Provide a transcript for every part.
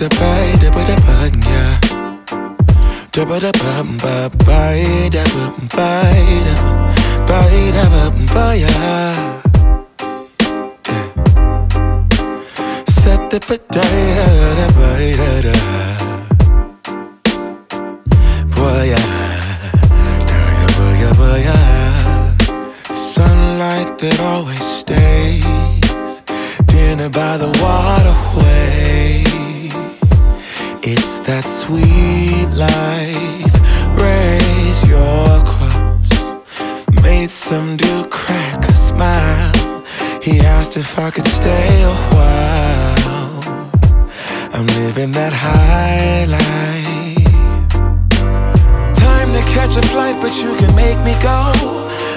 da ba da ba da ba yeah. Da ba da ba ba ba da ba ba da ba da ba ba yeah. Set the ba da da da da. Boy yeah. Sunlight that always stays. Dinner by the waterway. It's that sweet life. Raise your cross. Made some dude crack a smile. He asked if I could stay a while. I'm living that high life. Time to catch a flight, but you can make me go.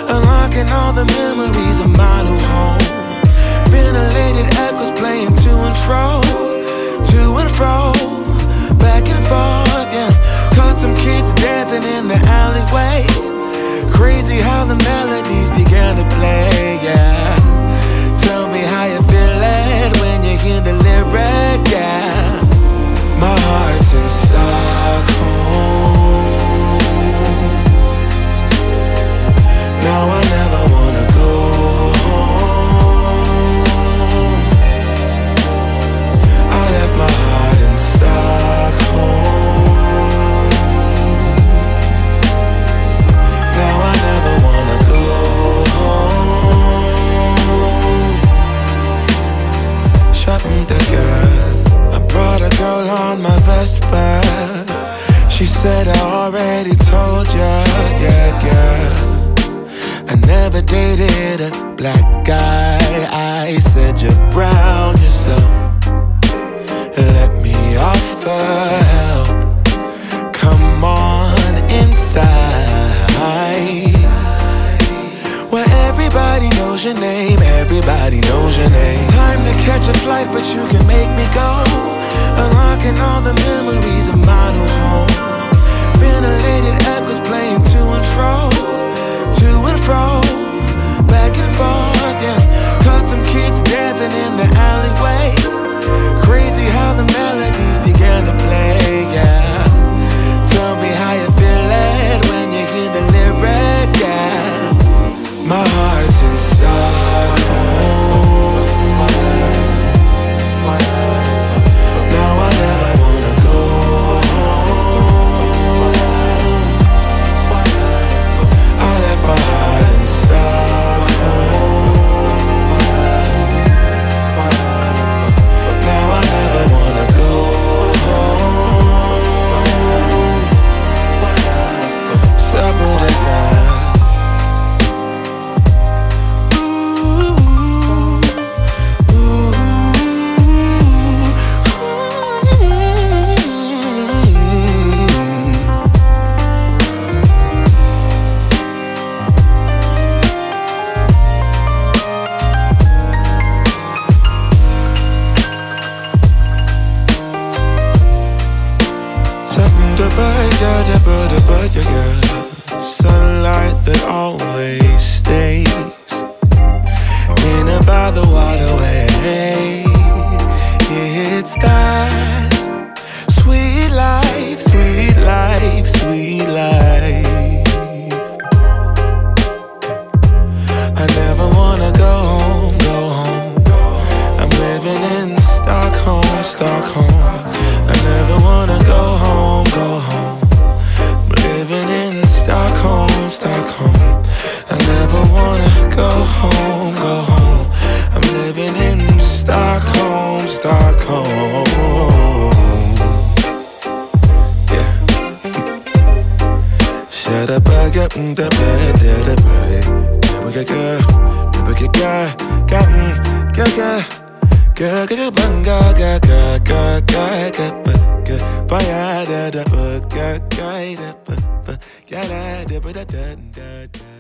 Unlocking all the memories of my new home. Girl. I brought a girl on my Vespa. She said I already told ya, yeah, yeah. I never dated a black guy. I said you're brown yourself. Let me offer everybody knows your name, everybody knows your name. Time to catch a flight, but you can make me go. Unlocking all the memories of my new home. Ventilated echoes playing to and fro, to and fro, back and forth, yeah. Caught some kids dancing in the alleyway. Sunlight that always Stockholm, Stockholm. I never wanna go home, go home. I'm living in Stockholm, Stockholm. Yeah. Good, good, bang, ga, ga, ga, ga, ga, ga, ba, ga, ba, ya, da, da, ga, da, da, da, da, da, da.